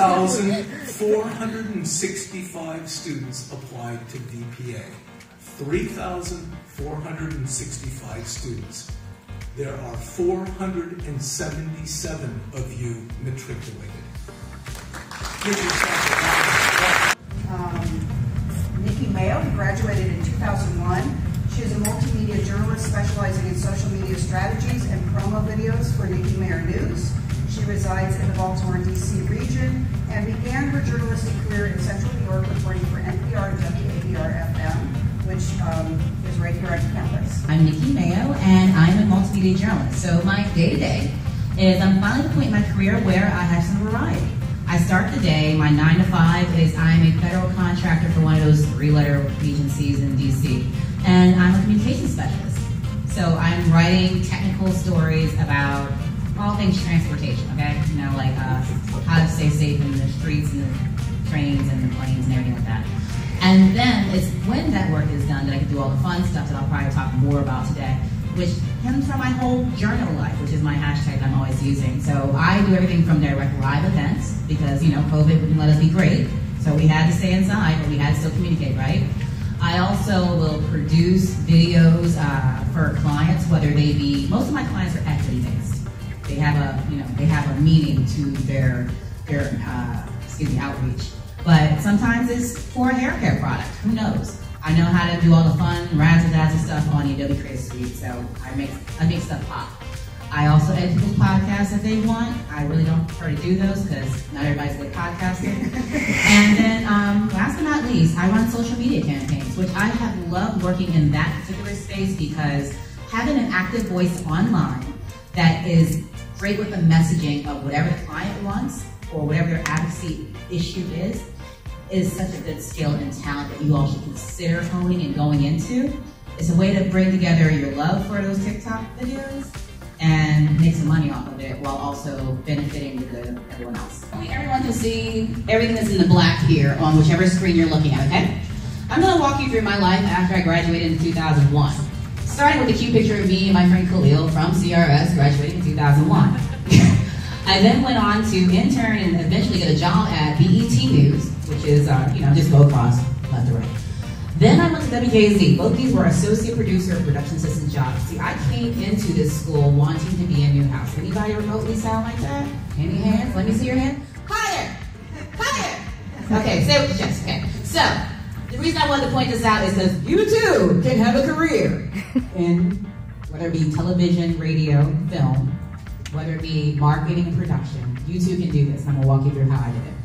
But 3,465 students applied to VPA. 3,465 students. There are 477 of you matriculated. Um, Nicki Mayo, graduated in 2001. She is a multimedia journalist specializing in social media strategies and promo videos for Nicki Mayo News. She resides in the Baltimore DC region and began her journalistic career in Central New York reporting for NPR and WAER FM, which um, is right here on campus. I'm Nicki Mayo, and I'm a multimedia journalist. So my day to day is I'm finally at the point in my career where I have some variety. I start the day, my nine to five is I'm a federal contractor for one of those three letter agencies in DC, and I'm a communications specialist. So I'm writing technical stories about all things transportation, okay? You know, like uh, how to stay safe in the streets and the trains and the planes and everything like that. And then it's when that work is done that I can do all the fun stuff that I'll probably talk more about today, which comes from my whole JournoLife, which is my hashtag that I'm always using. So I do everything from direct live events because, you know, COVID wouldn't let us be great. So we had to stay inside, but we had to still communicate, right? I also will produce videos uh, for clients, whether they be, most of my clients are equity based. They have a, you know, they have a meaning to their, their, uh, excuse me, outreach. But sometimes it's for a hair care product. Who knows? I know how to do all the fun razzle dazzle stuff on the Adobe Creative Suite, so I make I make stuff pop. I also edit people's podcasts if they want. I really don't prefer to do those because not everybody's a good podcaster. and then, um, last but not least, I run social media campaigns, which I have loved working in that particular space because having an active voice online that is great with the messaging of whatever the client wants or whatever their advocacy issue is, is such a good skill and talent that you all should consider honing and going into. It's a way to bring together your love for those TikTok videos and make some money off of it while also benefiting the good of everyone else. Everyone can see everything that's in the black here on whichever screen you're looking at, okay? I'm gonna walk you through my life after I graduated in 2001. Starting with a cute picture of me and my friend Khalil from CRS graduating in 2001. I then went on to intern and eventually get a job at BET News, which is, uh, you know, just go across left to right. Then I went to WJZ. Both these were associate producer and production assistant jobs. See, I came into this school wanting to be in Newhouse. Anybody remotely sound like that? Any hands? Let me see your hand. Higher! Higher! Okay, say with your chest. Okay. So, the reason I wanted to point this out is because you too can have a career in whether it be television, radio, film, whether it be marketing and production. You too can do this. I'm gonna walk you through how I did it.